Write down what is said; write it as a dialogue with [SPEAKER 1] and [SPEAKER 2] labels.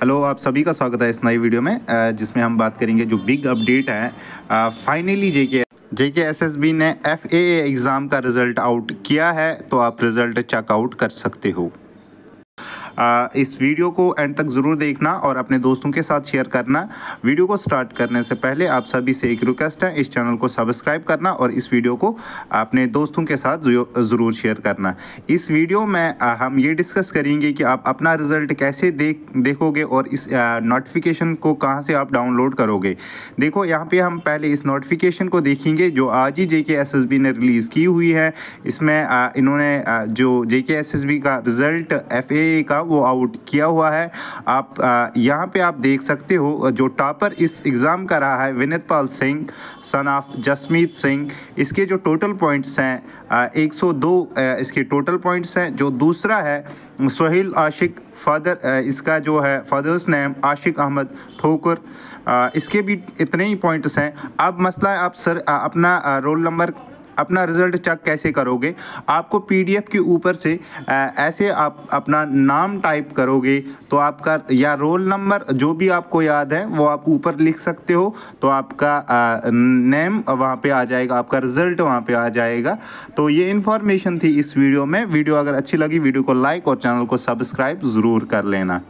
[SPEAKER 1] Hello, आप सभी का स्वागत है इस नई वीडियो में जिसमें हम बात करेंगे जो बिग अपडेट है। फाइनली जेके जेके एसएसबी ने एफ़ एग्ज़ाम का रिज़ल्ट आउट किया है तो आप रिज़ल्ट चेकआउट कर सकते हो। आ, इस वीडियो को एंड तक ज़रूर देखना और अपने दोस्तों के साथ शेयर करना। वीडियो को स्टार्ट करने से पहले आप सभी से एक रिक्वेस्ट है इस चैनल को सब्सक्राइब करना और इस वीडियो को अपने दोस्तों के साथ ज़रूर शेयर करना। इस वीडियो में हम ये डिस्कस करेंगे कि आप अपना रिज़ल्ट कैसे देख देखोगे और इस नोटिफिकेशन को कहाँ से आप डाउनलोड करोगे। देखो यहाँ पे हम पहले इस नोटिफिकेशन को देखेंगे जो आज ही जे ने रिलीज़ की हुई है। इसमें इन्होंने जो जे का रिज़ल्ट एफए का वो आउट किया हुआ है। आप यहाँ पे आप देख सकते हो, जो टॉपर इस एग्ज़ाम का रहा है विनित पाल सिंह सन ऑफ़ जसमीत सिंह। इसके जो टोटल पॉइंट्स हैं 102 इसके टोटल पॉइंट्स हैं। जो दूसरा है, सोहेल आशिक फादर इसका जो है फादर्स नेम आशिक अहमद ठोकर। इसके भी इतने ही पॉइंट्स हैं। अब मसला है आप सर अपना रोल नंबर अपना रिज़ल्ट चेक कैसे करोगे? आपको पीडीएफ के ऊपर से ऐसे आप अपना नाम टाइप करोगे तो आपका, या रोल नंबर जो भी आपको याद है, वो आप ऊपर लिख सकते हो तो आपका नेम वहाँ पे आ जाएगा, आपका रिज़ल्ट वहाँ पे आ जाएगा। तो ये इन्फॉर्मेशन थी इस वीडियो में। वीडियो अगर अच्छी लगी, वीडियो को लाइक और चैनल को सब्सक्राइब ज़रूर कर लेना।